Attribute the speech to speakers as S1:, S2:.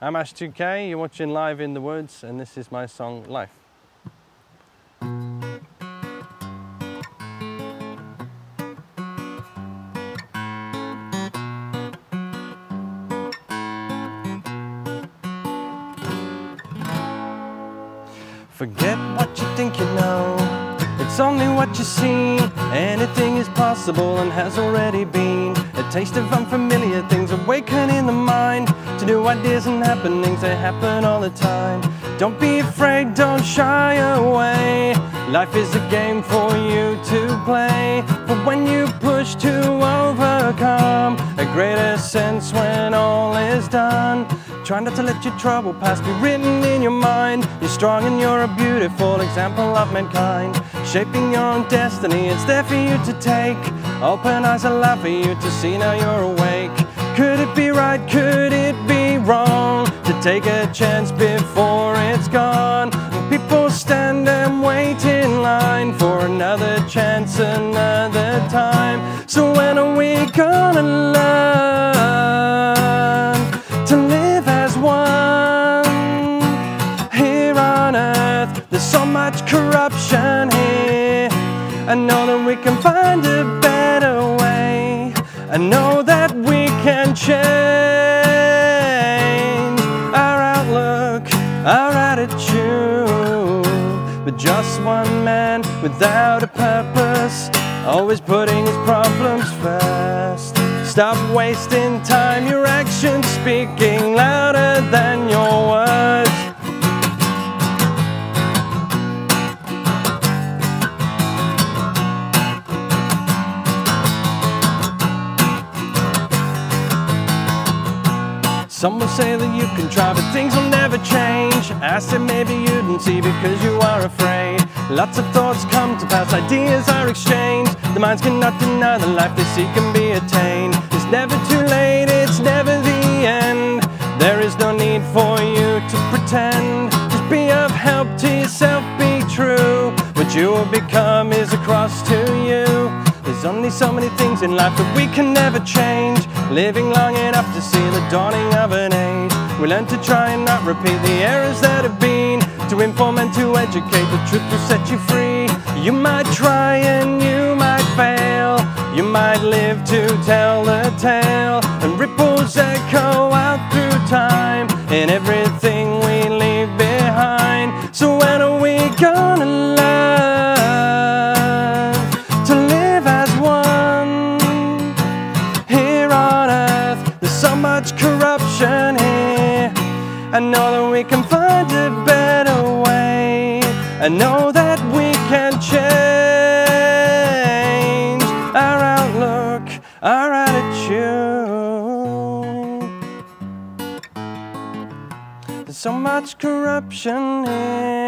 S1: I'm Ash Tu-Kay, you're watching Live in the Woods, and this is my song Life. Forget what you think you know. It's only what you see. Anything is possible and has already been. A taste of unfamiliar things awaken in the mind to new ideas and happenings. They happen all the time. Don't be afraid, don't shy away. Life is a game for you to play. But when you push to overcome, a greater sense when all is done. Try not to let your trouble past be written in your mind. You're strong and you're a beautiful example of mankind. Shaping your own destiny, it's there for you to take. Open eyes allow for you to see now you're awake. Could it be right? Could it be wrong? To take a chance before it's gone. People stand and wait in line for another chance another time. So when are we gonna learn to live as one here on earth? There's so much corruption here. I know that we can find a better way. I know that we change our outlook, our attitude. But just one man without a purpose, always putting his problems first. Stop wasting time, your actions speaking louder than your words. Some will say that you can try, but things will never change. I said maybe you didn't see because you are afraid. Lots of thoughts come to pass, ideas are exchanged. The minds cannot deny the life they seek can be attained. It's never too late, it's never the end. There is no need for you to pretend. Just be of help to yourself, be true. What you will become is a cross to you. There's only so many things in life that we can never change. Living long enough to see the dawning of an age. We learn to try and not repeat the errors that have been. To inform and to educate, the truth will set you free. You might try and you might fail. You might live to tell the tale. And ripples echo out through time. In everything I know that we can find a better way. I know that we can change our outlook, our attitude. There's so much corruption here.